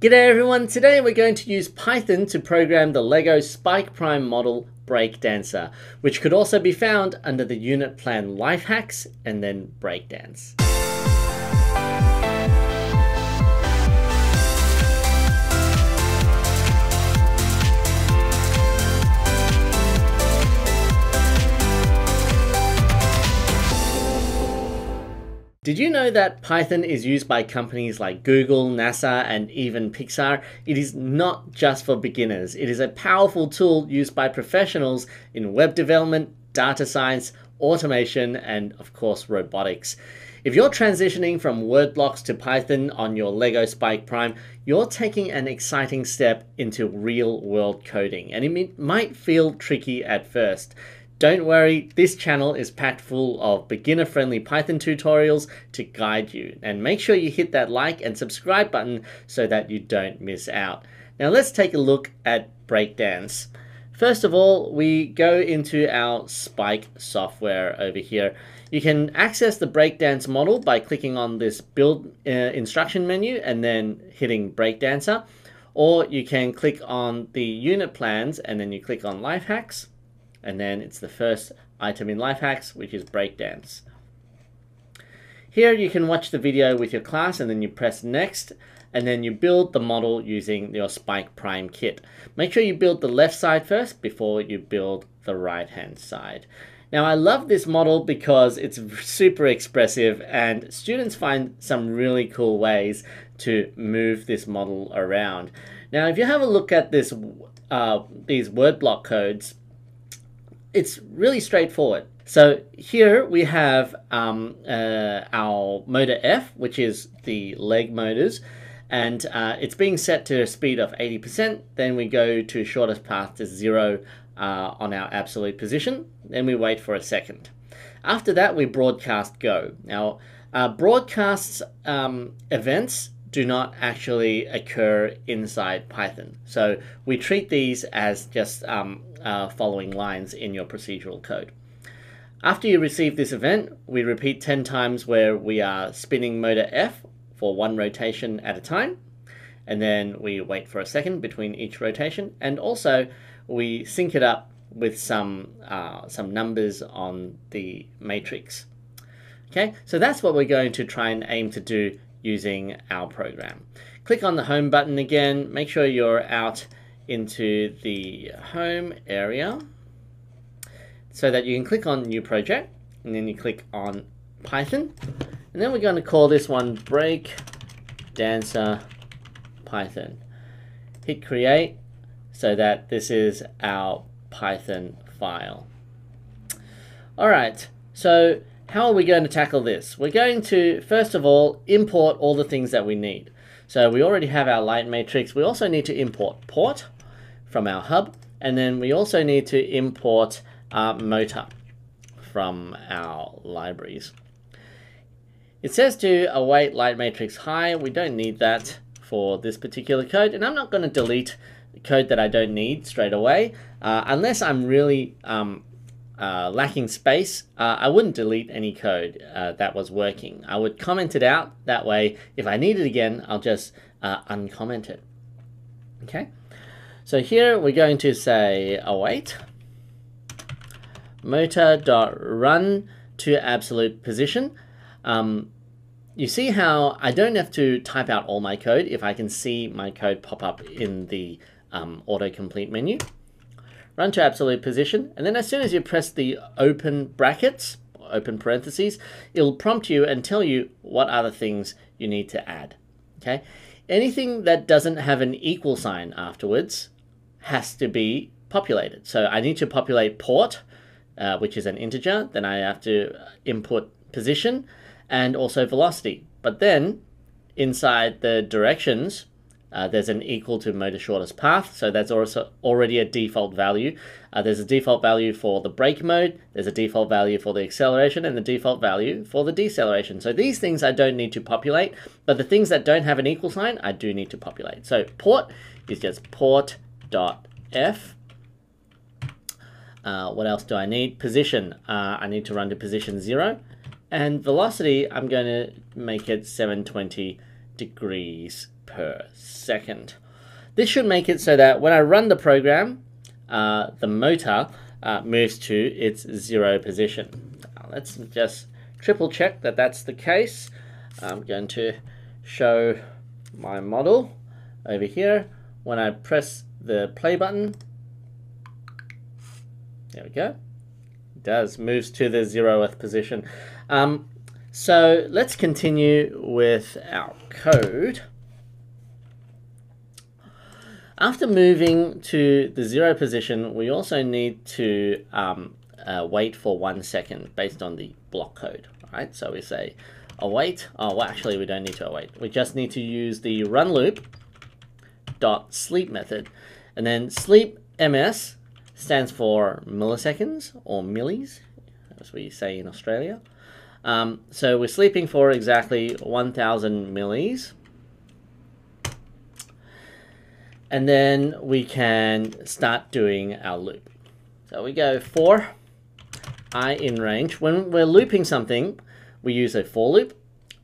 G'day everyone, today we're going to use Python to program the LEGO Spike Prime model Breakdancer, which could also be found under the unit plan Lifehacks and then Breakdance. Did you know that Python is used by companies like Google, NASA, and even Pixar? It is not just for beginners. It is a powerful tool used by professionals in web development, data science, automation, and of course, robotics. If you're transitioning from word blocks to Python on your LEGO Spike Prime, you're taking an exciting step into real world coding, and it might feel tricky at first. Don't worry, this channel is packed full of beginner friendly Python tutorials to guide you. And make sure you hit that like and subscribe button so that you don't miss out. Now let's take a look at Breakdance. First of all, we go into our Spike software over here. You can access the Breakdance model by clicking on this build uh, instruction menu and then hitting Breakdancer. Or you can click on the unit plans and then you click on Life Hacks and then it's the first item in life hacks which is breakdance. Here you can watch the video with your class and then you press next and then you build the model using your spike prime kit. Make sure you build the left side first before you build the right hand side. Now I love this model because it's super expressive and students find some really cool ways to move this model around. Now if you have a look at this uh, these word block codes, it's really straightforward. So here we have um, uh, our motor F, which is the leg motors, and uh, it's being set to a speed of 80%. Then we go to shortest path to zero uh, on our absolute position. Then we wait for a second. After that, we broadcast go. Now, uh, broadcasts um, events do not actually occur inside Python. So we treat these as just um, uh, following lines in your procedural code. After you receive this event, we repeat 10 times where we are spinning motor F for one rotation at a time, and then we wait for a second between each rotation, and also we sync it up with some, uh, some numbers on the matrix. Okay, so that's what we're going to try and aim to do using our program. Click on the home button again, make sure you're out into the home area so that you can click on new project and then you click on Python and then we're going to call this one break dancer Python. Hit create so that this is our Python file. Alright, so how are we going to tackle this? We're going to, first of all, import all the things that we need. So we already have our light matrix. We also need to import port from our hub. And then we also need to import our motor from our libraries. It says to await light matrix high. We don't need that for this particular code. And I'm not going to delete code that I don't need straight away uh, unless I'm really um, uh, lacking space, uh, I wouldn't delete any code uh, that was working. I would comment it out. That way, if I need it again, I'll just uh, uncomment it. Okay. So here we're going to say await motor.run to absolute position. Um, you see how I don't have to type out all my code if I can see my code pop up in the um, autocomplete menu run to absolute position, and then as soon as you press the open brackets, open parentheses, it'll prompt you and tell you what other things you need to add. Okay, anything that doesn't have an equal sign afterwards has to be populated. So I need to populate port, uh, which is an integer. Then I have to input position and also velocity. But then inside the directions, uh, there's an equal to motor shortest path, so that's also already a default value. Uh, there's a default value for the brake mode, there's a default value for the acceleration, and the default value for the deceleration. So these things I don't need to populate, but the things that don't have an equal sign, I do need to populate. So port is just port.f. Uh, what else do I need? Position, uh, I need to run to position 0. And velocity, I'm going to make it 720 degrees per second. This should make it so that when I run the program, uh, the motor uh, moves to its zero position. Now, let's just triple check that that's the case. I'm going to show my model over here. When I press the play button, there we go. It does moves to the zeroth position. Um, so let's continue with our code. After moving to the zero position, we also need to um, uh, wait for one second based on the block code, right? So we say await, oh, well, actually we don't need to await. We just need to use the run loop dot sleep method. And then sleep ms stands for milliseconds or millis, as we say in Australia. Um, so we're sleeping for exactly 1000 millis. And then we can start doing our loop. So we go for i in range. When we're looping something, we use a for loop.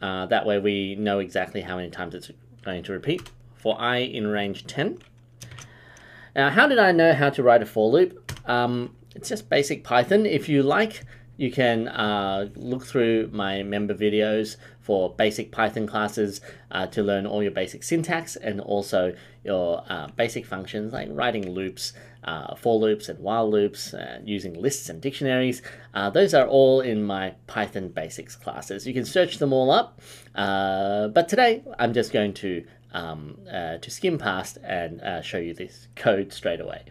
Uh, that way we know exactly how many times it's going to repeat. For i in range 10. Now, how did I know how to write a for loop? Um, it's just basic Python. If you like you can uh, look through my member videos for basic Python classes uh, to learn all your basic syntax and also your uh, basic functions like writing loops, uh, for loops and while loops, uh, using lists and dictionaries. Uh, those are all in my Python basics classes. You can search them all up, but today I'm just going to um, to skim past and show you this code straight away.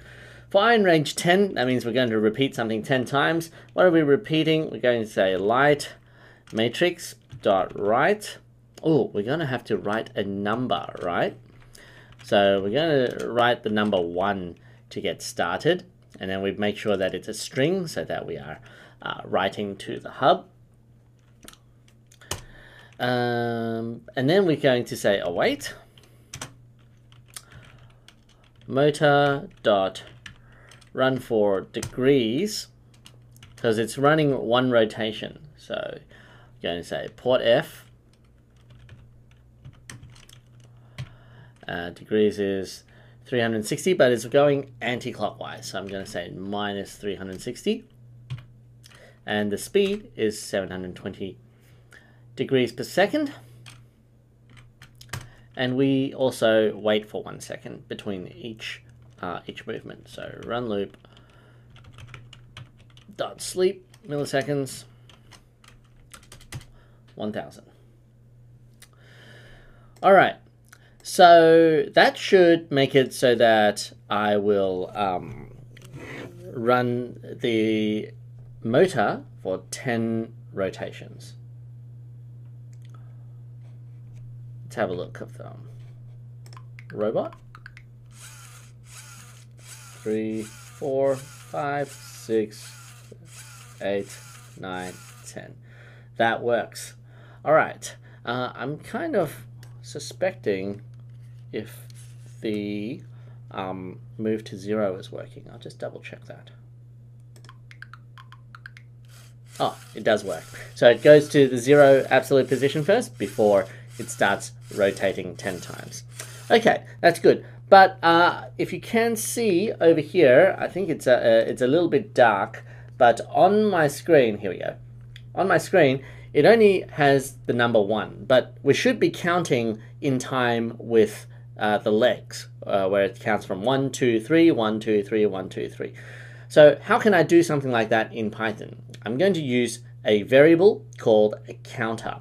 In range 10, that means we're going to repeat something 10 times. What are we repeating? We're going to say light matrix dot write. Oh, we're going to have to write a number, right? So we're going to write the number 1 to get started. And then we make sure that it's a string so that we are uh, writing to the hub. Um, and then we're going to say await motor dot run for degrees because it's running one rotation. So I'm going to say port F. Uh, degrees is 360, but it's going anti-clockwise. So I'm going to say minus 360. And the speed is 720 degrees per second. And we also wait for one second between each uh, each movement. So run loop dot sleep milliseconds 1000. All right. So that should make it so that I will um, run the motor for 10 rotations. Let's have a look of the robot three, four, five, six, eight, nine, ten. That works. All right. Uh, I'm kind of suspecting if the um, move to zero is working. I'll just double check that. Oh, it does work. So it goes to the zero absolute position first before it starts rotating 10 times. Okay, that's good. But uh, if you can see over here, I think it's a, uh, it's a little bit dark, but on my screen, here we go. On my screen, it only has the number one, but we should be counting in time with uh, the legs, uh, where it counts from one, two, three, one, two, three, one, two, three. So how can I do something like that in Python? I'm going to use a variable called a counter.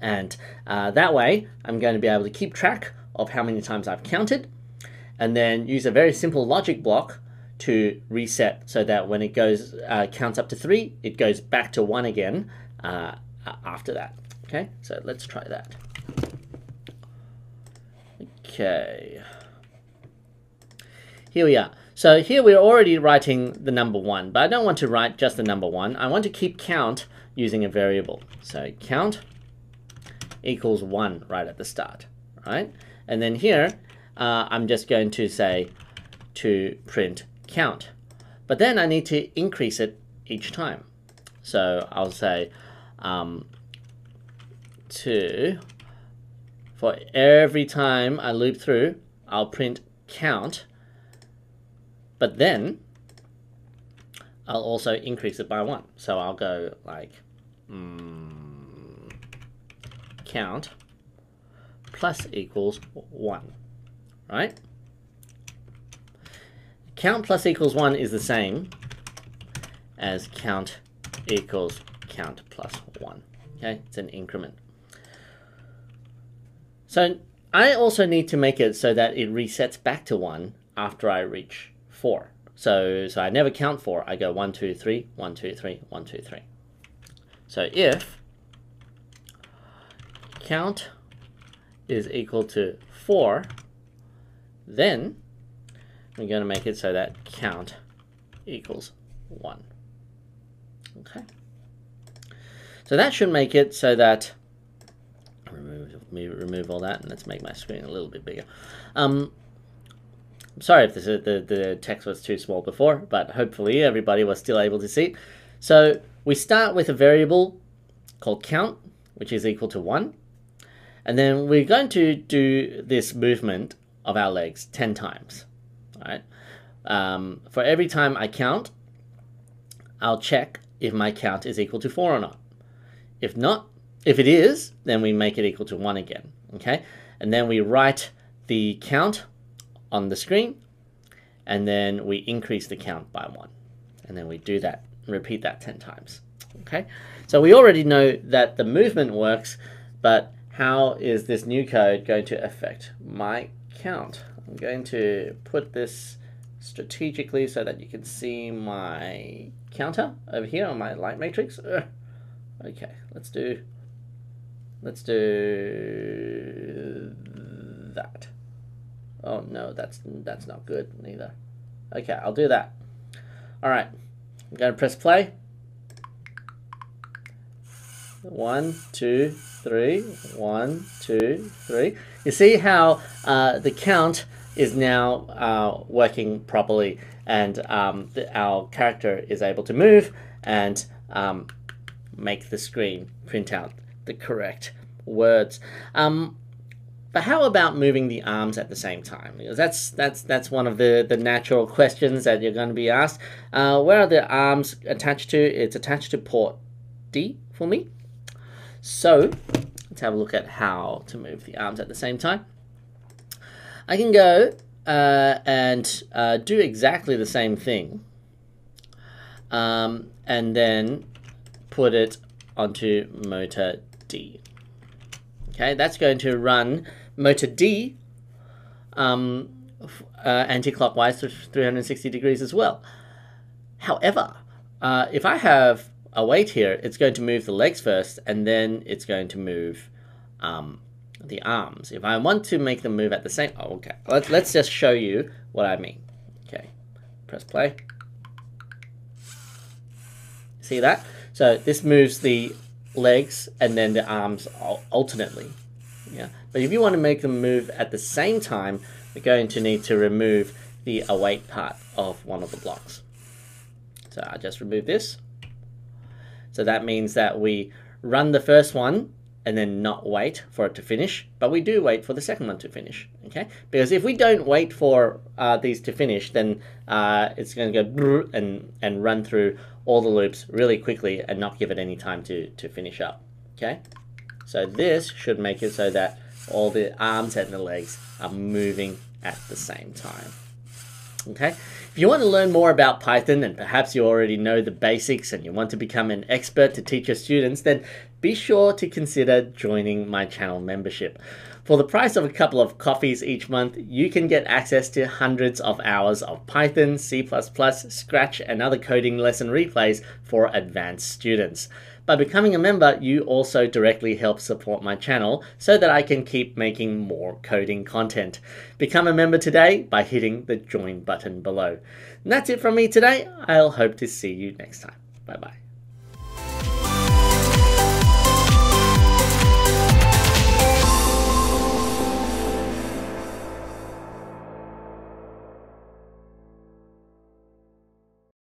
And uh, that way, I'm going to be able to keep track of how many times I've counted, and then use a very simple logic block to reset so that when it goes uh, counts up to three, it goes back to one again uh, after that. Okay, so let's try that. Okay. Here we are. So here we're already writing the number one, but I don't want to write just the number one. I want to keep count using a variable. So count equals one right at the start, right? And then here, uh, I'm just going to say to print count. But then I need to increase it each time. So I'll say um, to for every time I loop through, I'll print count, but then I'll also increase it by one. So I'll go like mm, count plus equals one, right? Count plus equals one is the same as count equals count plus one. Okay, it's an increment. So I also need to make it so that it resets back to one after I reach four. So, so I never count four. I go one, two, three, one, two, three, one, two, three. So if count is equal to four, then we're going to make it so that count equals one. Okay. So that should make it so that remove remove all that and let's make my screen a little bit bigger. Um, sorry if this, the, the text was too small before, but hopefully everybody was still able to see. So we start with a variable called count, which is equal to 1. And then we're going to do this movement of our legs 10 times. All right. Um, for every time I count, I'll check if my count is equal to 4 or not. If not, if it is, then we make it equal to 1 again. Okay. And then we write the count on the screen, and then we increase the count by one. And then we do that, repeat that 10 times. Okay, so we already know that the movement works, but how is this new code going to affect my count? I'm going to put this strategically so that you can see my counter over here on my light matrix. Okay, let's do, let's do that. Oh no, that's that's not good neither. Okay, I'll do that. All right, I'm gonna press play. One, two, three. One, two, three. You see how uh, the count is now uh, working properly, and um, the, our character is able to move and um, make the screen print out the correct words. Um, but how about moving the arms at the same time? Because that's that's that's one of the, the natural questions that you're going to be asked. Uh, where are the arms attached to? It's attached to port D for me. So let's have a look at how to move the arms at the same time. I can go uh, and uh, do exactly the same thing, um, and then put it onto motor D. Okay, that's going to run motor D um, uh, anti-clockwise to 360 degrees as well. However, uh, if I have await here, it's going to move the legs first, and then it's going to move um, the arms. If I want to make them move at the same, oh, okay. Let's let's just show you what I mean. Okay, press play. See that? So this moves the legs and then the arms alternately. Yeah. But if you want to make them move at the same time, we're going to need to remove the await part of one of the blocks. So I just remove this. So that means that we run the first one and then not wait for it to finish, but we do wait for the second one to finish, okay? Because if we don't wait for uh, these to finish, then uh, it's going to go and, and run through all the loops really quickly and not give it any time to, to finish up, okay? So this should make it so that all the arms and the legs are moving at the same time. Okay, if you want to learn more about Python and perhaps you already know the basics and you want to become an expert to teach your students, then be sure to consider joining my channel membership. For the price of a couple of coffees each month, you can get access to hundreds of hours of Python, C++, Scratch, and other coding lesson replays for advanced students. By becoming a member, you also directly help support my channel so that I can keep making more coding content. Become a member today by hitting the join button below. And that's it from me today. I'll hope to see you next time. Bye bye.